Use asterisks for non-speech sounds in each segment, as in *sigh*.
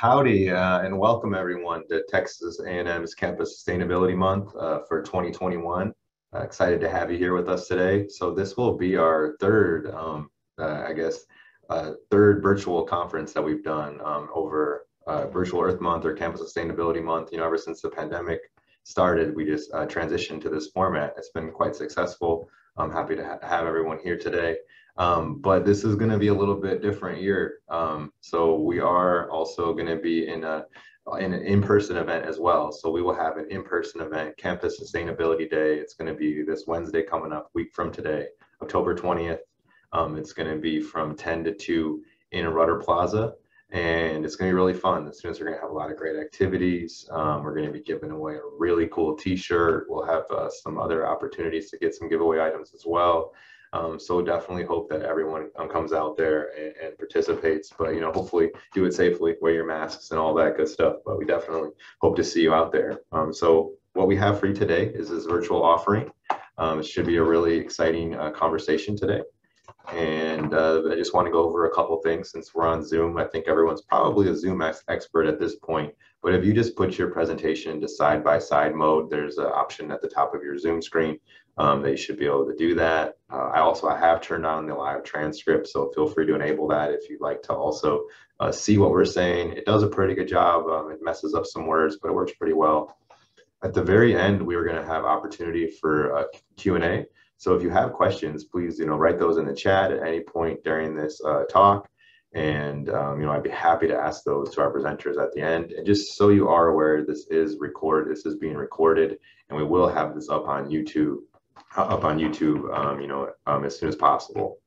Howdy, uh, and welcome everyone to Texas A&M's Campus Sustainability Month uh, for 2021. Uh, excited to have you here with us today. So this will be our third, um, uh, I guess, uh, third virtual conference that we've done um, over uh, Virtual Earth Month or Campus Sustainability Month. You know, ever since the pandemic started, we just transitioned to this format. It's been quite successful. I'm happy to ha have everyone here today. Um, but this is going to be a little bit different year. Um, so we are also going to be in a in an in-person event as well. So we will have an in-person event, Campus Sustainability Day. It's going to be this Wednesday coming up, week from today, October 20th. Um, it's going to be from 10 to 2 in a Rudder Plaza, and it's going to be really fun. The students are going to have a lot of great activities. Um, we're going to be giving away a really cool T-shirt. We'll have uh, some other opportunities to get some giveaway items as well. Um, so definitely hope that everyone um, comes out there and, and, participates, but you know, hopefully do it safely, wear your masks and all that good stuff. But we definitely hope to see you out there. Um, so what we have for you today is this virtual offering. Um, it should be a really exciting uh, conversation today. And uh, I just want to go over a couple things since we're on Zoom. I think everyone's probably a Zoom ex expert at this point. But if you just put your presentation into side by side mode, there's an option at the top of your Zoom screen um, you should be able to do that. Uh, I also I have turned on the live transcript, so feel free to enable that if you'd like to also uh, see what we're saying. It does a pretty good job. Um, it messes up some words, but it works pretty well. At the very end, we are going to have opportunity for a Q&A. So if you have questions, please, you know, write those in the chat at any point during this uh, talk. And, um, you know, I'd be happy to ask those to our presenters at the end. And just so you are aware, this is recorded, this is being recorded, and we will have this up on YouTube, up on YouTube, um, you know, um, as soon as possible.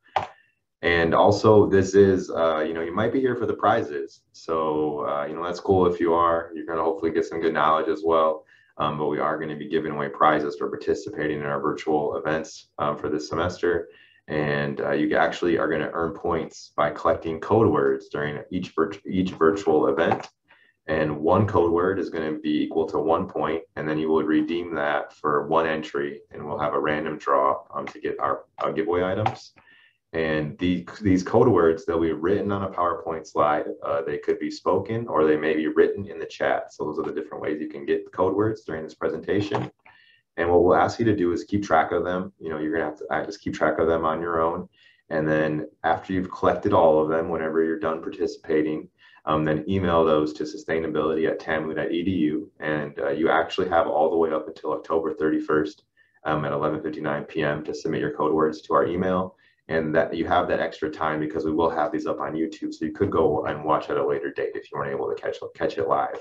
And also this is, uh, you know, you might be here for the prizes. So, uh, you know, that's cool if you are, you're going to hopefully get some good knowledge as well um, but we are going to be giving away prizes for participating in our virtual events um, for this semester. And uh, you actually are going to earn points by collecting code words during each, each virtual event. And one code word is going to be equal to one point, and then you would redeem that for one entry, and we'll have a random draw um, to get our, our giveaway items. And the, these code words, they'll be written on a PowerPoint slide. Uh, they could be spoken or they may be written in the chat. So those are the different ways you can get code words during this presentation. And what we'll ask you to do is keep track of them. You know, you're gonna have to uh, just keep track of them on your own. And then after you've collected all of them, whenever you're done participating, um, then email those to sustainability at tamu.edu. And uh, you actually have all the way up until October 31st um, at 11.59 p.m. to submit your code words to our email and that you have that extra time because we will have these up on YouTube. So you could go and watch at a later date if you weren't able to catch, catch it live.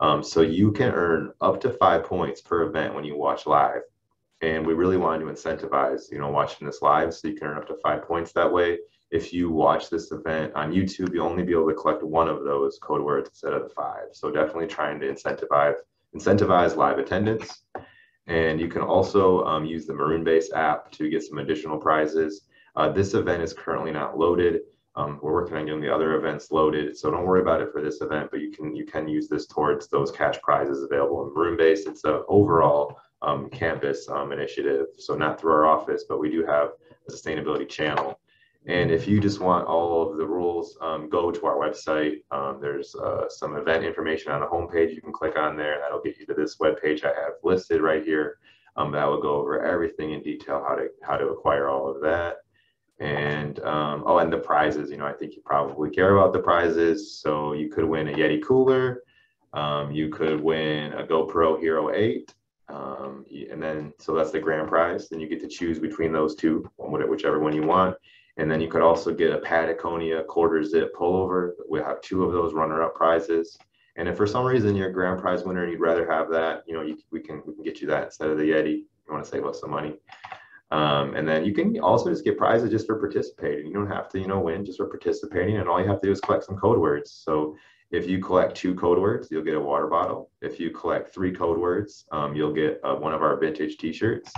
Um, so you can earn up to five points per event when you watch live. And we really wanted to incentivize, you know, watching this live so you can earn up to five points that way. If you watch this event on YouTube, you'll only be able to collect one of those code words instead of the five. So definitely trying to incentivize incentivize live attendance. And you can also um, use the Maroon Base app to get some additional prizes. Uh, this event is currently not loaded. Um, we're working on getting the other events loaded, so don't worry about it for this event. But you can you can use this towards those cash prizes available in Maroon Base. It's an overall um, campus um, initiative, so not through our office, but we do have a sustainability channel. And if you just want all of the rules, um, go to our website. Um, there's uh, some event information on the homepage. You can click on there. That'll get you to this web page I have listed right here. Um, that will go over everything in detail, how to how to acquire all of that. And um, oh, and the prizes. You know, I think you probably care about the prizes. So you could win a Yeti cooler. Um, you could win a GoPro Hero 8. Um, and then, so that's the grand prize. Then you get to choose between those two, whichever one you want. And then you could also get a Patagonia quarter zip pullover. We have two of those runner-up prizes. And if for some reason you're a grand prize winner and you'd rather have that, you know, you, we can we can get you that instead of the Yeti. You want to save us some money. Um, and then you can also just get prizes just for participating. You don't have to, you know, win just for participating. And all you have to do is collect some code words. So if you collect two code words, you'll get a water bottle. If you collect three code words, um, you'll get uh, one of our vintage T-shirts.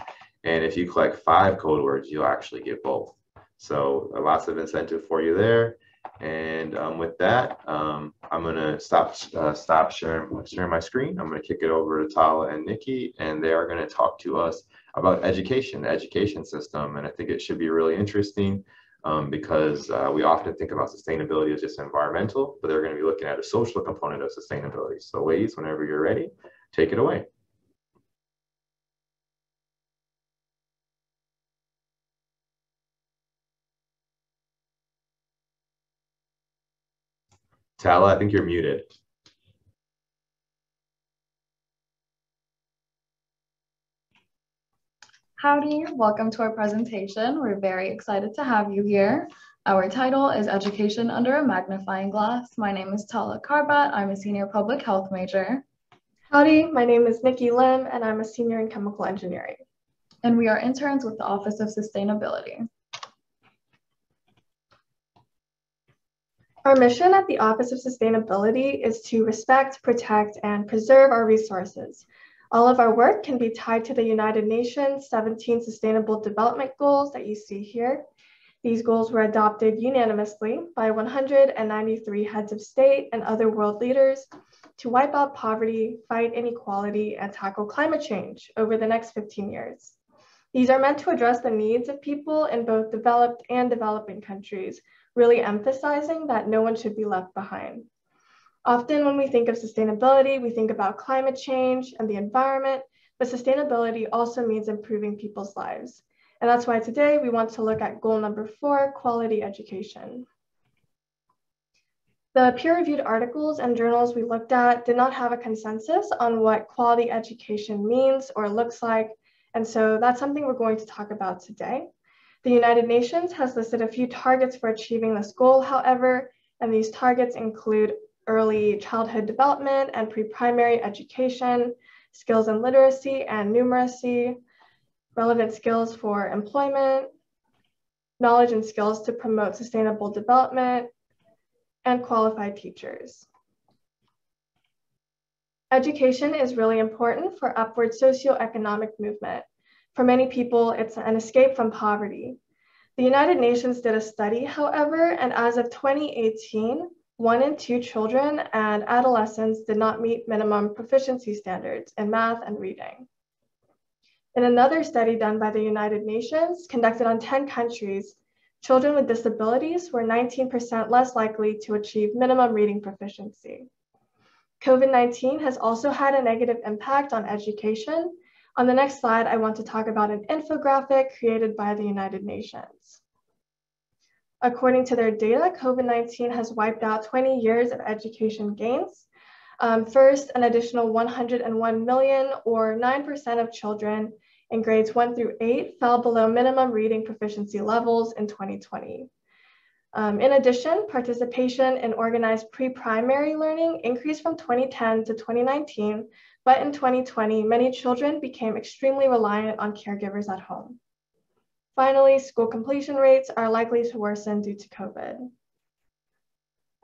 And if you collect five code words, you'll actually get both. So uh, lots of incentive for you there. And um, with that, um, I'm gonna stop uh, stop sharing sharing my screen. I'm gonna kick it over to Tala and Nikki, and they are gonna talk to us about education, the education system. And I think it should be really interesting. um, because uh, we often think about sustainability as just environmental, but they're going to be looking at a social component of sustainability. So ladies, whenever you're ready, take it away. Tala, I think you're muted. Howdy, welcome to our presentation. We're very excited to have you here. Our title is Education Under a Magnifying Glass. My name is Tala Kharbat. I'm a senior public health major. Howdy, my name is Nikki Lim and I'm a senior in chemical engineering. And we are interns with the Office of Sustainability. Our mission at the Office of Sustainability is to respect, protect, and preserve our resources all of our work can be tied to the United Nations 17 Sustainable Development Goals that you see here. These goals were adopted unanimously by 193 heads of state and other world leaders to wipe out poverty, fight inequality, and tackle climate change over the next 15 years. These are meant to address the needs of people in both developed and developing countries, really emphasizing that no one should be left behind. Often when we think of sustainability, we think about climate change and the environment, but sustainability also means improving people's lives. And that's why today we want to look at goal number four, quality education. The peer-reviewed articles and journals we looked at did not have a consensus on what quality education means or looks like. And so that's something we're going to talk about today. The United Nations has listed a few targets for achieving this goal, however, and these targets include early childhood development and pre-primary education, skills and literacy and numeracy, relevant skills for employment, knowledge and skills to promote sustainable development, and qualified teachers. Education is really important for upward socioeconomic movement. For many people, it's an escape from poverty. The United Nations did a study, however, and as of 2018, one in two children and adolescents did not meet minimum proficiency standards in math and reading. In another study done by the United Nations, conducted on 10 countries, children with disabilities were 19% less likely to achieve minimum reading proficiency. COVID-19 has also had a negative impact on education. On the next slide, I want to talk about an infographic created by the United Nations. According to their data, COVID-19 has wiped out 20 years of education gains. Um, first, an additional 101 million or 9% of children in grades one through eight fell below minimum reading proficiency levels in 2020. Um, in addition, participation in organized pre-primary learning increased from 2010 to 2019, but in 2020, many children became extremely reliant on caregivers at home. Finally, school completion rates are likely to worsen due to COVID.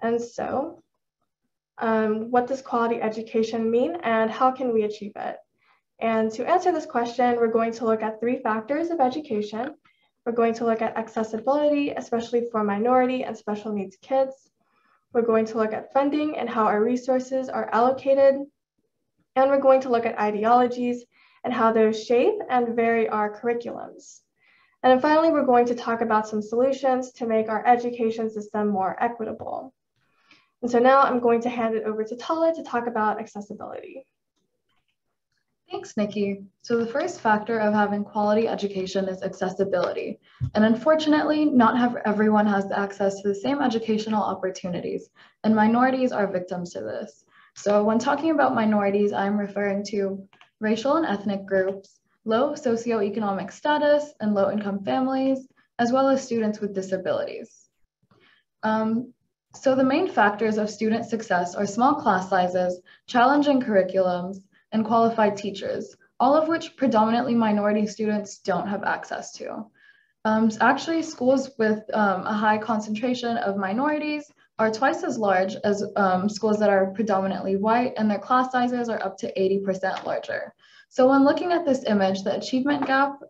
And so, um, what does quality education mean and how can we achieve it? And to answer this question, we're going to look at three factors of education. We're going to look at accessibility, especially for minority and special needs kids. We're going to look at funding and how our resources are allocated. And we're going to look at ideologies and how those shape and vary our curriculums. And then finally, we're going to talk about some solutions to make our education system more equitable. And so now I'm going to hand it over to Tala to talk about accessibility. Thanks, Nikki. So the first factor of having quality education is accessibility. And unfortunately, not have everyone has access to the same educational opportunities, and minorities are victims to this. So when talking about minorities, I'm referring to racial and ethnic groups, low socioeconomic status and low income families, as well as students with disabilities. Um, so the main factors of student success are small class sizes, challenging curriculums, and qualified teachers, all of which predominantly minority students don't have access to. Um, actually, schools with um, a high concentration of minorities are twice as large as um, schools that are predominantly white, and their class sizes are up to 80% larger. So when looking at this image, the achievement gap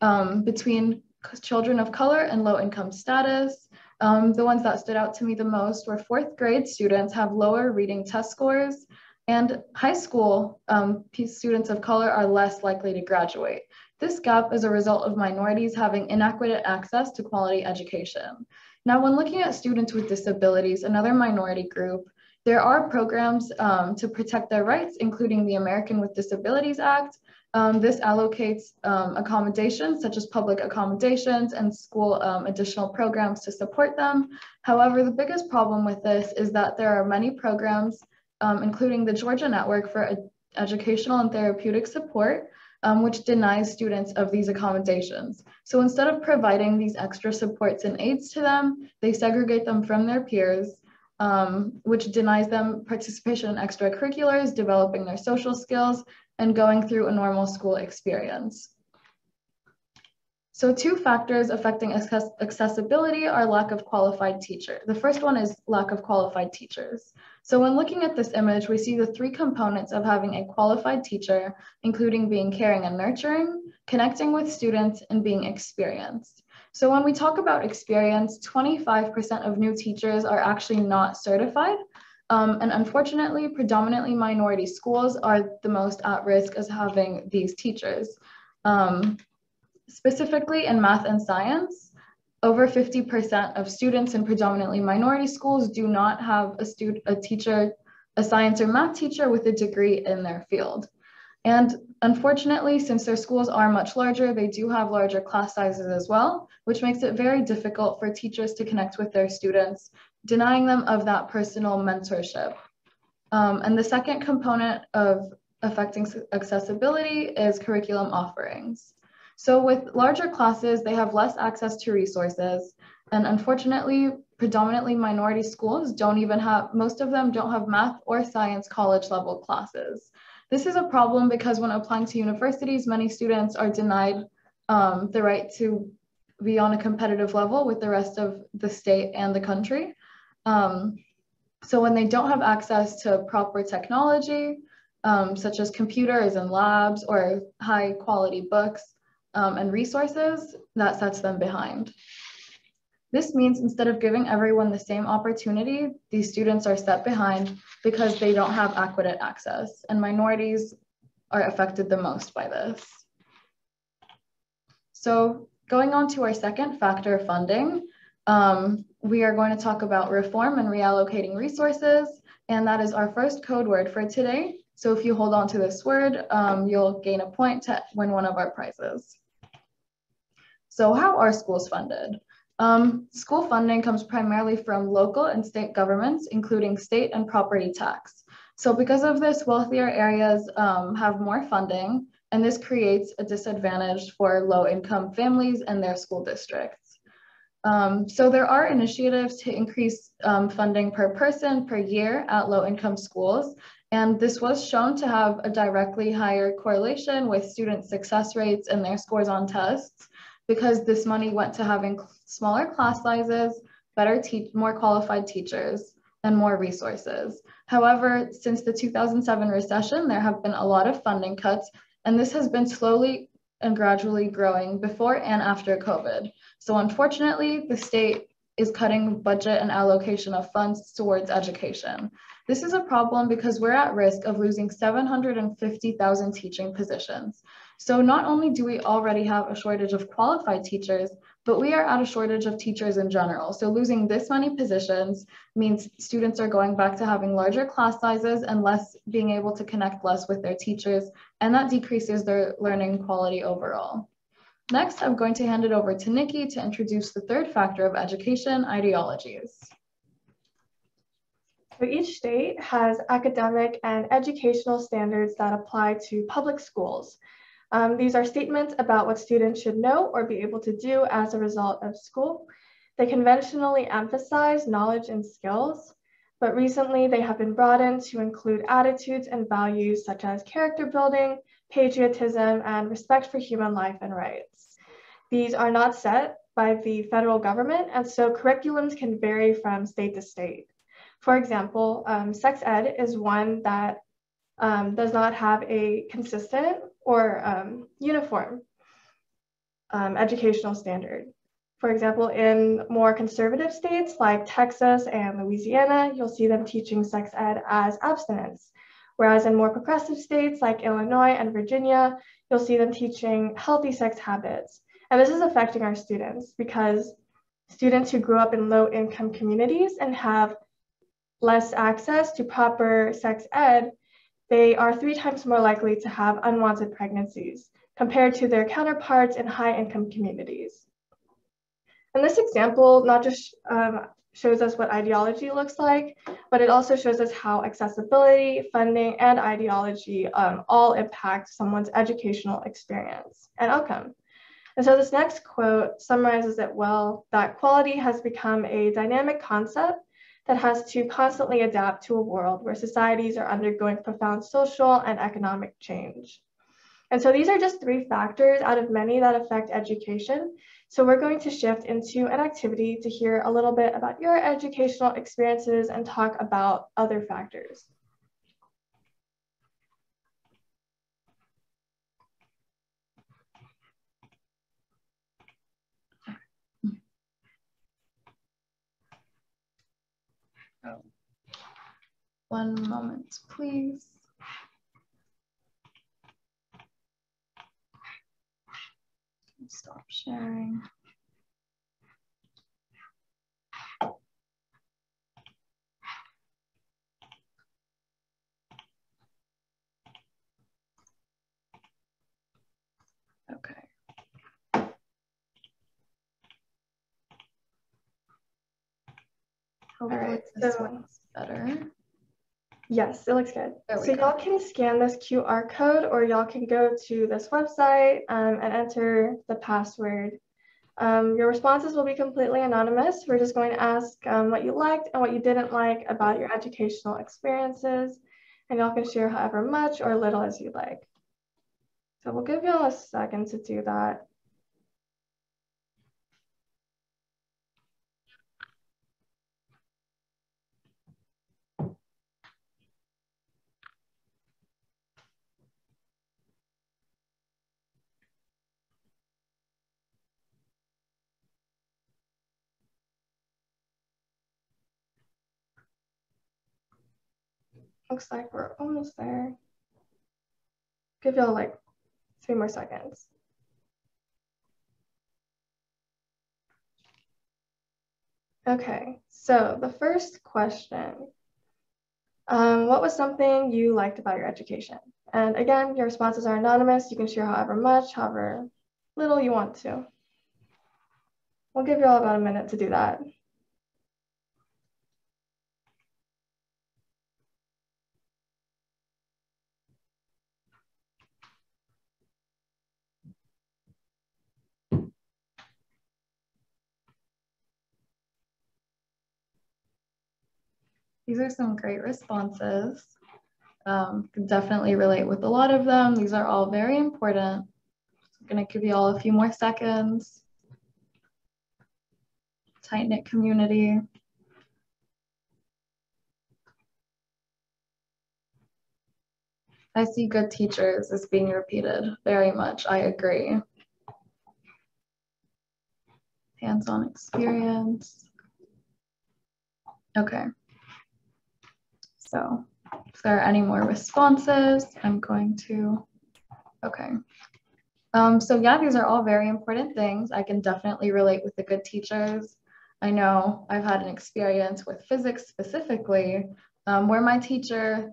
um, between children of color and low income status, um, the ones that stood out to me the most were fourth grade students have lower reading test scores and high school um, students of color are less likely to graduate. This gap is a result of minorities having inadequate access to quality education. Now, when looking at students with disabilities, another minority group, there are programs um, to protect their rights, including the American with Disabilities Act. Um, this allocates um, accommodations such as public accommodations and school um, additional programs to support them. However, the biggest problem with this is that there are many programs, um, including the Georgia Network for Ed Educational and Therapeutic Support, um, which denies students of these accommodations. So instead of providing these extra supports and aids to them, they segregate them from their peers um, which denies them participation in extracurriculars, developing their social skills, and going through a normal school experience. So two factors affecting access accessibility are lack of qualified teacher. The first one is lack of qualified teachers. So when looking at this image, we see the three components of having a qualified teacher, including being caring and nurturing, connecting with students, and being experienced. So when we talk about experience, 25% of new teachers are actually not certified. Um, and unfortunately, predominantly minority schools are the most at risk as having these teachers. Um, specifically in math and science, over 50% of students in predominantly minority schools do not have a, student, a teacher, a science or math teacher with a degree in their field. And unfortunately, since their schools are much larger, they do have larger class sizes as well, which makes it very difficult for teachers to connect with their students, denying them of that personal mentorship. Um, and the second component of affecting accessibility is curriculum offerings. So with larger classes, they have less access to resources. And unfortunately, predominantly minority schools don't even have, most of them don't have math or science college level classes. This is a problem because when applying to universities, many students are denied um, the right to be on a competitive level with the rest of the state and the country. Um, so when they don't have access to proper technology, um, such as computers and labs or high quality books um, and resources, that sets them behind. This means instead of giving everyone the same opportunity, these students are set behind because they don't have adequate access and minorities are affected the most by this. So going on to our second factor, funding, um, we are going to talk about reform and reallocating resources, and that is our first code word for today. So if you hold on to this word, um, you'll gain a point to win one of our prizes. So how are schools funded? Um, school funding comes primarily from local and state governments, including state and property tax. So because of this, wealthier areas um, have more funding, and this creates a disadvantage for low income families and their school districts. Um, so there are initiatives to increase um, funding per person per year at low income schools. And this was shown to have a directly higher correlation with student success rates and their scores on tests because this money went to having smaller class sizes, better teach, more qualified teachers, and more resources. However, since the 2007 recession, there have been a lot of funding cuts, and this has been slowly and gradually growing before and after COVID. So unfortunately, the state is cutting budget and allocation of funds towards education. This is a problem because we're at risk of losing 750,000 teaching positions. So not only do we already have a shortage of qualified teachers, but we are at a shortage of teachers in general. So losing this many positions means students are going back to having larger class sizes and less being able to connect less with their teachers, and that decreases their learning quality overall. Next, I'm going to hand it over to Nikki to introduce the third factor of education, ideologies. So each state has academic and educational standards that apply to public schools. Um, these are statements about what students should know or be able to do as a result of school. They conventionally emphasize knowledge and skills, but recently they have been broadened to include attitudes and values such as character building, patriotism, and respect for human life and rights. These are not set by the federal government, and so curriculums can vary from state to state. For example, um, sex ed is one that um, does not have a consistent or um, uniform um, educational standard. For example, in more conservative states like Texas and Louisiana, you'll see them teaching sex ed as abstinence, Whereas in more progressive states like Illinois and Virginia, you'll see them teaching healthy sex habits. And this is affecting our students because students who grew up in low income communities and have less access to proper sex ed, they are three times more likely to have unwanted pregnancies compared to their counterparts in high income communities. And this example not just um, shows us what ideology looks like, but it also shows us how accessibility, funding, and ideology um, all impact someone's educational experience and outcome. And so this next quote summarizes it well, that quality has become a dynamic concept that has to constantly adapt to a world where societies are undergoing profound social and economic change. And so these are just three factors out of many that affect education. So we're going to shift into an activity to hear a little bit about your educational experiences and talk about other factors. One moment, please. Stop sharing. Okay. Hopefully right, this so- one's better. Yes, it looks good. So y'all can scan this QR code or y'all can go to this website um, and enter the password. Um, your responses will be completely anonymous. We're just going to ask um, what you liked and what you didn't like about your educational experiences. And y'all can share however much or little as you like. So we'll give y'all a second to do that. Looks like we're almost there. Give y'all like three more seconds. Okay, so the first question, um, what was something you liked about your education? And again, your responses are anonymous. You can share however much, however little you want to. We'll give you all about a minute to do that. These are some great responses. Um, can definitely relate with a lot of them. These are all very important. I'm gonna give you all a few more seconds. Tight knit community. I see good teachers as being repeated very much. I agree. Hands-on experience. Okay. So if there are any more responses, I'm going to, okay. Um, so yeah, these are all very important things. I can definitely relate with the good teachers. I know I've had an experience with physics specifically, um, where my teacher,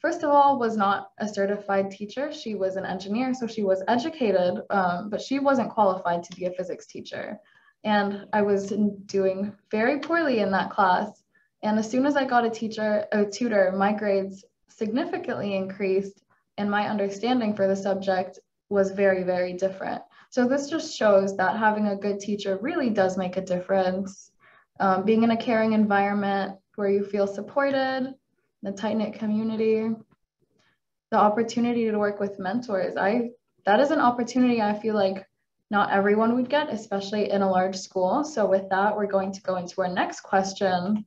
first of all, was not a certified teacher. She was an engineer, so she was educated, um, but she wasn't qualified to be a physics teacher. And I was doing very poorly in that class. And as soon as I got a teacher, a tutor, my grades significantly increased and my understanding for the subject was very, very different. So this just shows that having a good teacher really does make a difference. Um, being in a caring environment where you feel supported, the tight-knit community, the opportunity to work with mentors. I that is an opportunity I feel like not everyone would get, especially in a large school. So with that, we're going to go into our next question.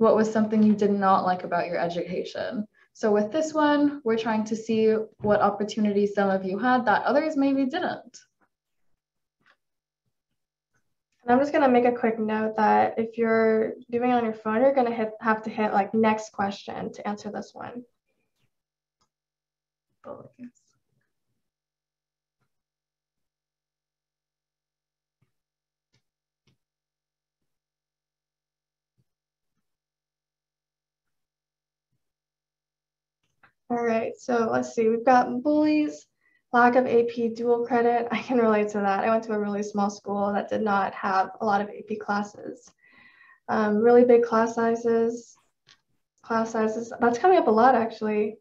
What was something you did not like about your education? So with this one, we're trying to see what opportunities some of you had that others maybe didn't. And I'm just gonna make a quick note that if you're doing it on your phone, you're gonna hit, have to hit like next question to answer this one. Oh, bullies. All right, so let's see, we've got bullies, lack of AP dual credit. I can relate to that. I went to a really small school that did not have a lot of AP classes. Um, really big class sizes, class sizes. That's coming up a lot actually.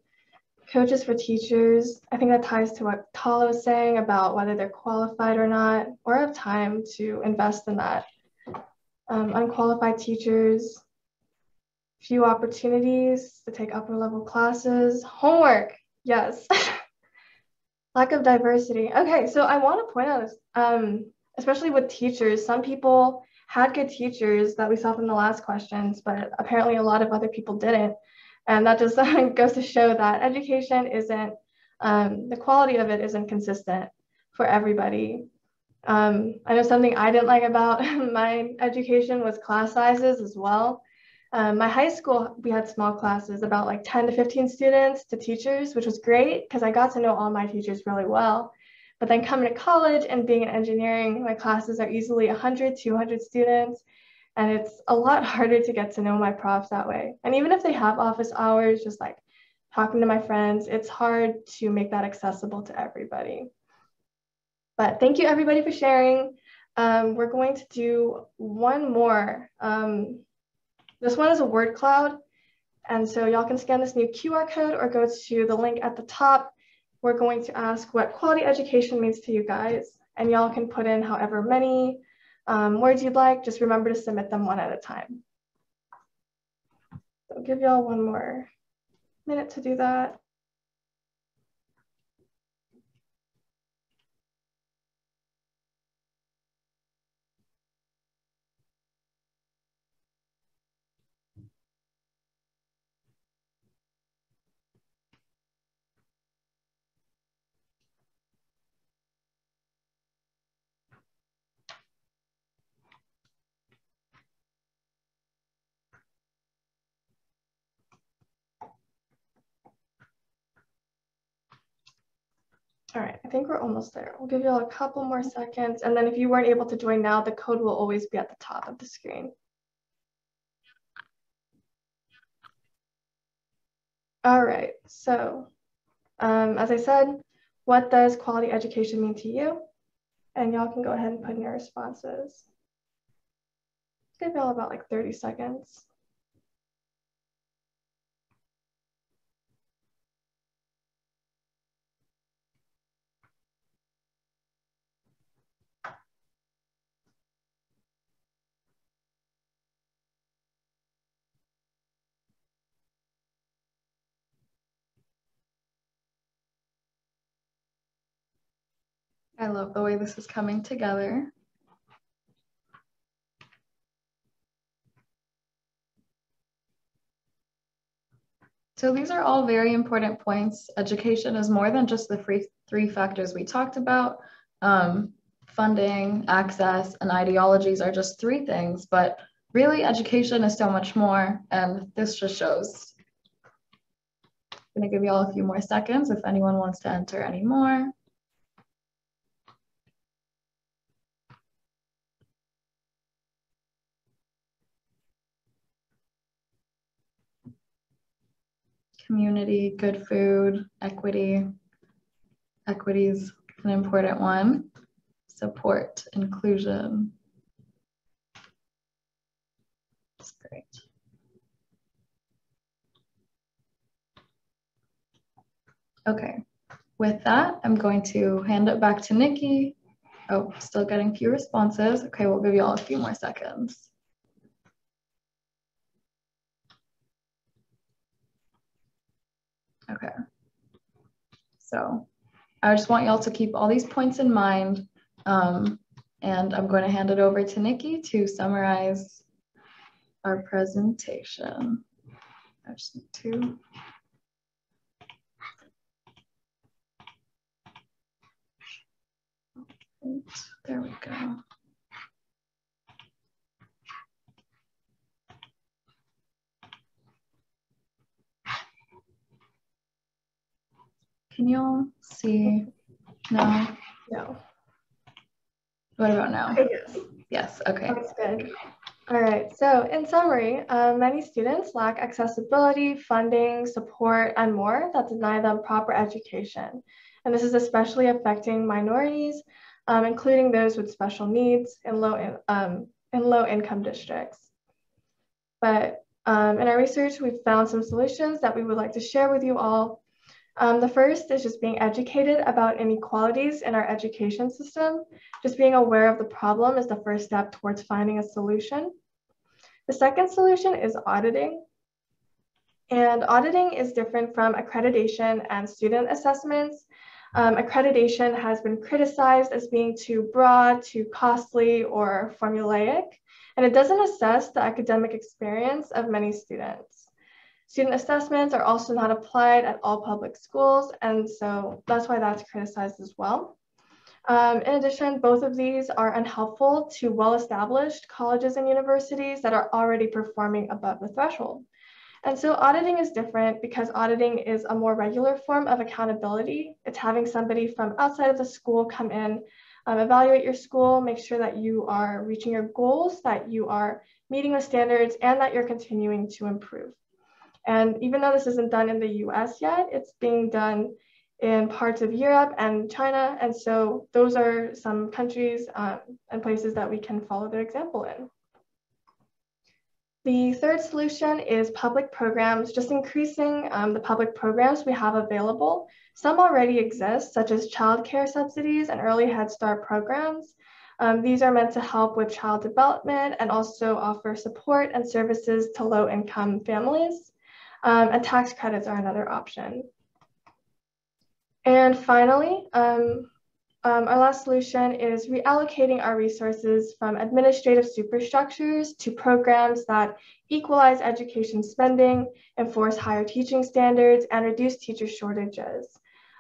Coaches for teachers. I think that ties to what Tala was saying about whether they're qualified or not, or have time to invest in that. Um, unqualified teachers, few opportunities to take upper level classes, homework, yes. *laughs* Lack of diversity. Okay, so I want to point out, um, especially with teachers, some people had good teachers that we saw from the last questions, but apparently a lot of other people didn't. And that just *laughs* goes to show that education isn't, um, the quality of it isn't consistent for everybody. Um, I know something I didn't like about *laughs* my education was class sizes as well. Um, my high school, we had small classes, about like 10 to 15 students to teachers, which was great because I got to know all my teachers really well. But then coming to college and being in engineering, my classes are easily 100, 200 students. And it's a lot *laughs* harder to get to know my profs that way. And even if they have office hours, just like talking to my friends, it's hard to make that accessible to everybody. But thank you everybody for sharing. Um, we're going to do one more. Um, this one is a word cloud. And so y'all can scan this new QR code or go to the link at the top. We're going to ask what quality education means to you guys. And y'all can put in however many um, words you'd like. Just remember to submit them one at a time. I'll give y'all one more minute to do that. All right, I think we're almost there. We'll give you all a couple more seconds. And then if you weren't able to join now, the code will always be at the top of the screen. All right, so um, as I said, what does quality education mean to you? And y'all can go ahead and put in your responses. Give y'all about like 30 seconds. I love the way this is coming together. So these are all very important points. Education is more than just the free, three factors we talked about. Um, funding, access, and ideologies are just three things, but really education is so much more, and this just shows. I'm gonna give you all a few more seconds if anyone wants to enter any more. Community, good food, equity. Equity is an important one. Support, inclusion. That's great. Okay, with that, I'm going to hand it back to Nikki. Oh, still getting a few responses. Okay, we'll give you all a few more seconds. Okay. So I just want y'all to keep all these points in mind. Um, and I'm going to hand it over to Nikki to summarize our presentation. I just need to. There we go. Can y'all see? No. No. What about now? Yes. Yes, okay. That's good. All right, so in summary, uh, many students lack accessibility, funding, support, and more that deny them proper education. And this is especially affecting minorities, um, including those with special needs in low, in, um, in low income districts. But um, in our research, we've found some solutions that we would like to share with you all. Um, the first is just being educated about inequalities in our education system. Just being aware of the problem is the first step towards finding a solution. The second solution is auditing. And auditing is different from accreditation and student assessments. Um, accreditation has been criticized as being too broad, too costly, or formulaic, and it doesn't assess the academic experience of many students. Student assessments are also not applied at all public schools, and so that's why that's criticized as well. Um, in addition, both of these are unhelpful to well-established colleges and universities that are already performing above the threshold. And so auditing is different because auditing is a more regular form of accountability. It's having somebody from outside of the school come in, um, evaluate your school, make sure that you are reaching your goals, that you are meeting the standards, and that you're continuing to improve. And even though this isn't done in the US yet, it's being done in parts of Europe and China. And so those are some countries um, and places that we can follow their example in. The third solution is public programs, just increasing um, the public programs we have available. Some already exist, such as childcare subsidies and early Head Start programs. Um, these are meant to help with child development and also offer support and services to low income families. Um, and tax credits are another option. And finally, um, um, our last solution is reallocating our resources from administrative superstructures to programs that equalize education spending, enforce higher teaching standards, and reduce teacher shortages.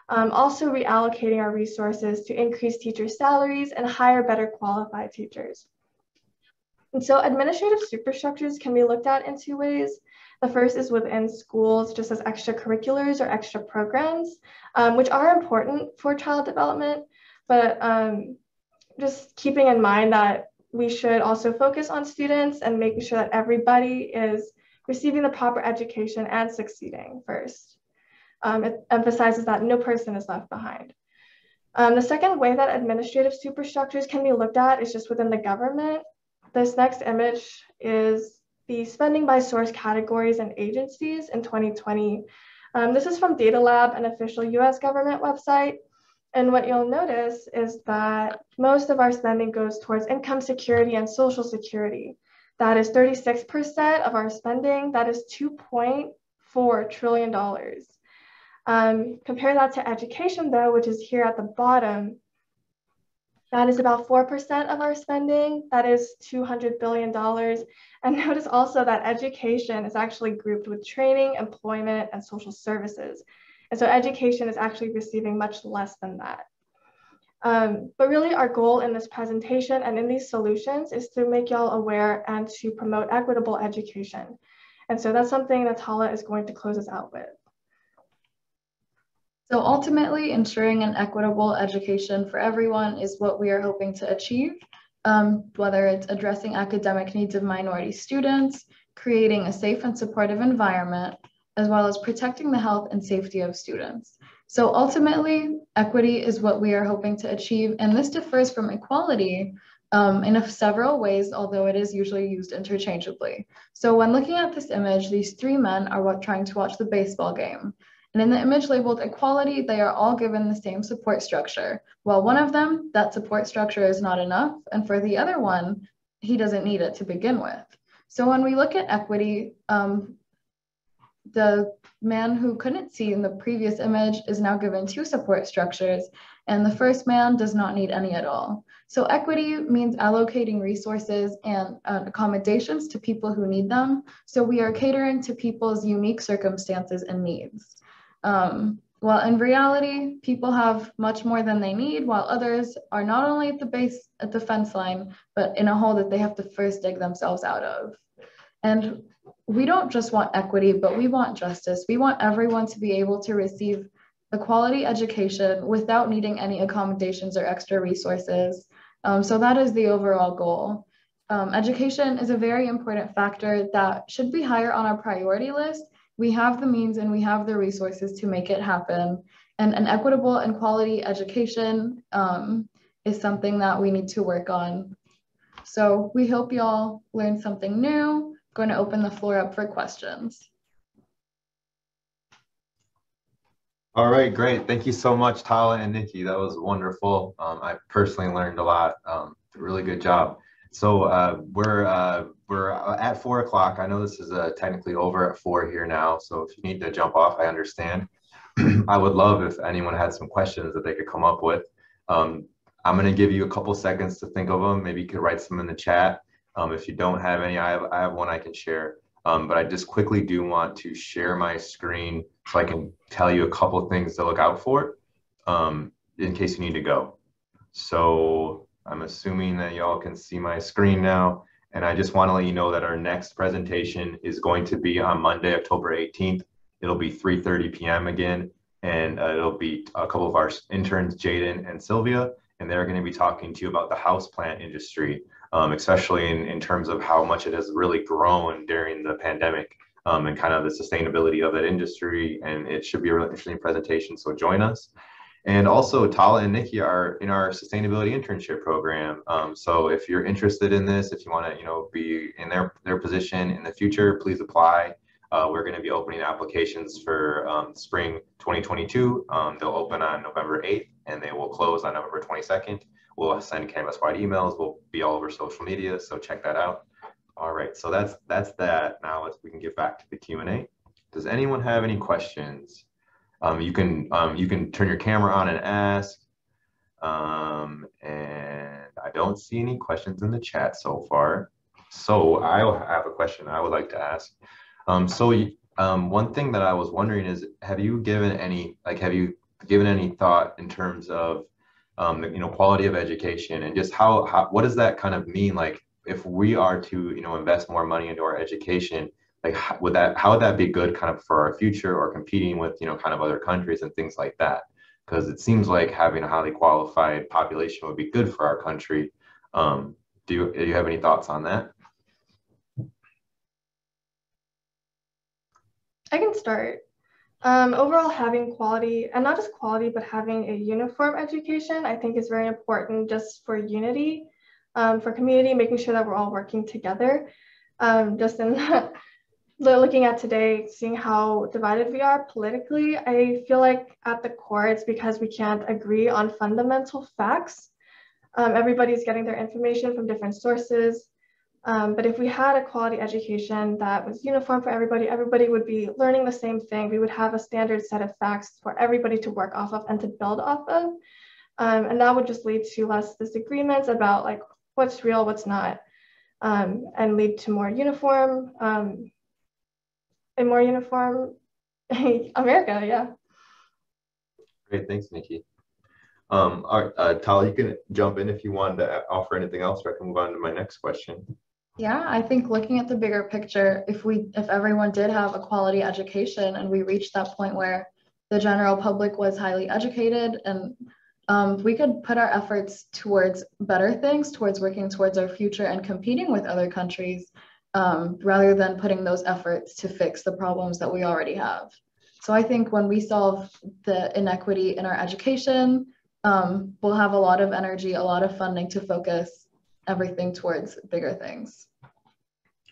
Um, also reallocating our resources to increase teacher salaries and hire better qualified teachers. And so administrative superstructures can be looked at in two ways. The first is within schools, just as extracurriculars or extra programs, um, which are important for child development, but um, just keeping in mind that we should also focus on students and making sure that everybody is receiving the proper education and succeeding first. Um, it emphasizes that no person is left behind. Um, the second way that administrative superstructures can be looked at is just within the government. This next image is the spending by source categories and agencies in 2020. Um, this is from Data Lab, an official US government website. And what you'll notice is that most of our spending goes towards income security and social security. That is 36% of our spending. That is $2.4 trillion. Um, compare that to education, though, which is here at the bottom. That is about 4% of our spending. That is $200 billion. And *laughs* notice also that education is actually grouped with training, employment, and social services. And so education is actually receiving much less than that. Um, but really our goal in this presentation and in these solutions is to make y'all aware and to promote equitable education. And so that's something that Tala is going to close us out with. So ultimately, ensuring an equitable education for everyone is what we are hoping to achieve, um, whether it's addressing academic needs of minority students, creating a safe and supportive environment, as well as protecting the health and safety of students. So ultimately, equity is what we are hoping to achieve, and this differs from equality um, in several ways, although it is usually used interchangeably. So when looking at this image, these three men are what, trying to watch the baseball game. And in the image labeled equality, they are all given the same support structure. While one of them, that support structure is not enough. And for the other one, he doesn't need it to begin with. So when we look at equity, um, the man who couldn't see in the previous image is now given two support structures, and the first man does not need any at all. So equity means allocating resources and uh, accommodations to people who need them. So we are catering to people's unique circumstances and needs. Um, well, in reality, people have much more than they need, while others are not only at the base, at the fence line, but in a hole that they have to first dig themselves out of. And we don't just want equity, but we want justice. We want everyone to be able to receive a quality education without needing any accommodations or extra resources. Um, so that is the overall goal. Um, education is a very important factor that should be higher on our priority list. We have the means and we have the resources to make it happen. And an equitable and quality education um, is something that we need to work on. So we hope y'all learned something new. Going to open the floor up for questions. All right, great. Thank you so much, Tala and Nikki. That was wonderful. Um, I personally learned a lot. Um, really good job. So uh, we're uh, we're at four o'clock. I know this is uh, technically over at four here now. So if you need to jump off, I understand. *clears throat* I would love if anyone had some questions that they could come up with. Um, I'm going to give you a couple seconds to think of them. Maybe you could write some in the chat. Um, if you don't have any, I have, I have one I can share. Um, but I just quickly do want to share my screen so I can tell you a couple things to look out for um, in case you need to go. So I'm assuming that y'all can see my screen now. And I just want to let you know that our next presentation is going to be on Monday, October 18th. It'll be 3.30 p.m. again. And uh, it'll be a couple of our interns, Jaden and Sylvia, and they're going to be talking to you about the houseplant industry, um, especially in, in terms of how much it has really grown during the pandemic um, and kind of the sustainability of that industry. And it should be a really interesting presentation. So join us. And also, Tala and Nikki are in our sustainability internship program. Um, so if you're interested in this, if you want to, you know, be in their their position in the future, please apply. Uh, we're going to be opening applications for um, spring 2022. Um, they'll open on November 8th and they will close on November 22nd. We'll send campus-wide emails. We'll be all over social media, so check that out. All right, so that's that's that. Now let's we can get back to the Q and A. Does anyone have any questions? Um, you can um, you can turn your camera on and ask. Um, and I don't see any questions in the chat so far. So I have a question I would like to ask. Um, so um, one thing that I was wondering is, have you given any like have you given any thought in terms of um, you know quality of education and just how, how what does that kind of mean like if we are to you know invest more money into our education like would that how would that be good kind of for our future or competing with you know kind of other countries and things like that? Because it seems like having a highly qualified population would be good for our country. Um, do you do you have any thoughts on that? I can start. Um, overall, having quality, and not just quality, but having a uniform education, I think is very important just for unity, um, for community, making sure that we're all working together. Um, just in *laughs* looking at today, seeing how divided we are politically, I feel like at the core, it's because we can't agree on fundamental facts. Um, everybody's getting their information from different sources. Um, but if we had a quality education that was uniform for everybody, everybody would be learning the same thing. We would have a standard set of facts for everybody to work off of and to build off of. Um, and that would just lead to less disagreements about like what's real, what's not, um, and lead to more uniform, um, a more uniform *laughs* America, yeah. Great, thanks, Nikki. Um, all right, uh, Tala, you can jump in if you wanted to offer anything else, or I can move on to my next question. Yeah, I think looking at the bigger picture, if we if everyone did have a quality education and we reached that point where the general public was highly educated and um, we could put our efforts towards better things, towards working towards our future and competing with other countries, um, rather than putting those efforts to fix the problems that we already have. So I think when we solve the inequity in our education, um, we'll have a lot of energy, a lot of funding to focus everything towards bigger things.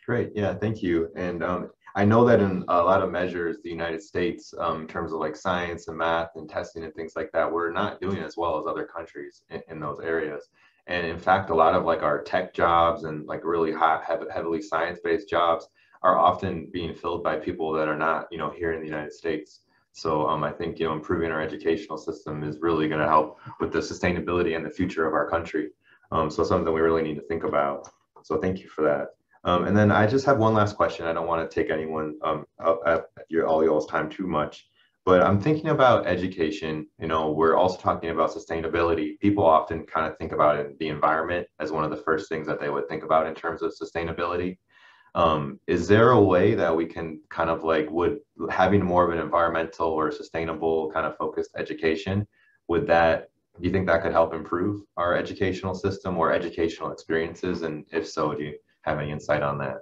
Great. Yeah, thank you. And um, I know that in a lot of measures, the United States, um, in terms of like science and math and testing and things like that, we're not doing as well as other countries in, in those areas. And in fact, a lot of like our tech jobs and like really high, heavily science-based jobs are often being filled by people that are not, you know, here in the United States. So um, I think you know improving our educational system is really going to help with the sustainability and the future of our country. Um, so something we really need to think about. So thank you for that. Um, and then I just have one last question. I don't want to take anyone um, at your, all y'all's time too much, but I'm thinking about education. You know, we're also talking about sustainability. People often kind of think about it, the environment as one of the first things that they would think about in terms of sustainability. Um, is there a way that we can kind of like would having more of an environmental or sustainable kind of focused education, would that do you think that could help improve our educational system or educational experiences? And if so, do you have any insight on that?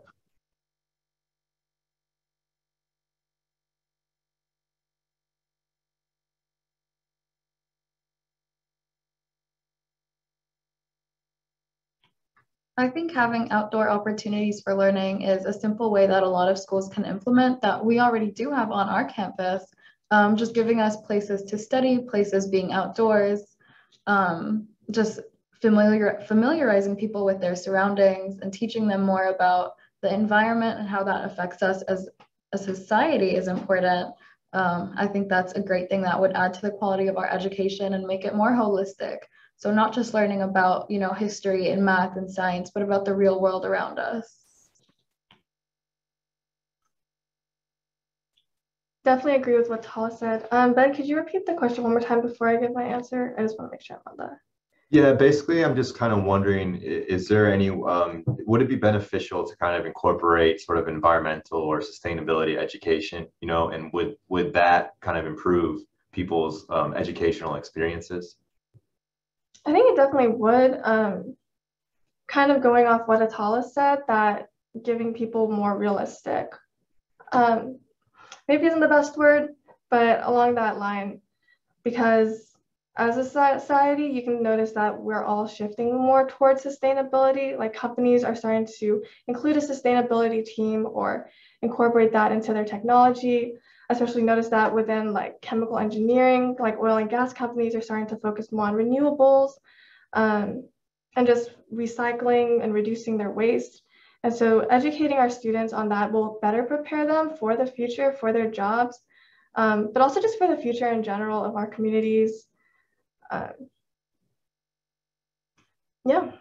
I think having outdoor opportunities for learning is a simple way that a lot of schools can implement that we already do have on our campus. Um, just giving us places to study, places being outdoors, um, just familiar, familiarizing people with their surroundings and teaching them more about the environment and how that affects us as a society is important. Um, I think that's a great thing that would add to the quality of our education and make it more holistic. So not just learning about, you know, history and math and science, but about the real world around us. Definitely agree with what Tala said. Um, Ben, could you repeat the question one more time before I give my answer? I just want to make sure I'm on that. Yeah, basically, I'm just kind of wondering, is there any, um, would it be beneficial to kind of incorporate sort of environmental or sustainability education, you know, and would would that kind of improve people's um, educational experiences? I think it definitely would. Um, kind of going off what Atala said, that giving people more realistic, um, maybe isn't the best word, but along that line, because as a society, you can notice that we're all shifting more towards sustainability. Like companies are starting to include a sustainability team or incorporate that into their technology especially notice that within like chemical engineering, like oil and gas companies are starting to focus more on renewables um, and just recycling and reducing their waste. And so educating our students on that will better prepare them for the future, for their jobs, um, but also just for the future in general of our communities. Um, yeah.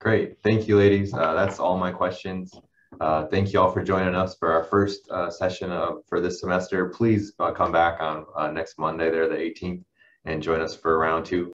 Great. Thank you, ladies. Uh, that's all my questions. Uh, thank you all for joining us for our first uh, session for this semester. Please uh, come back on uh, next Monday there, the 18th, and join us for round two.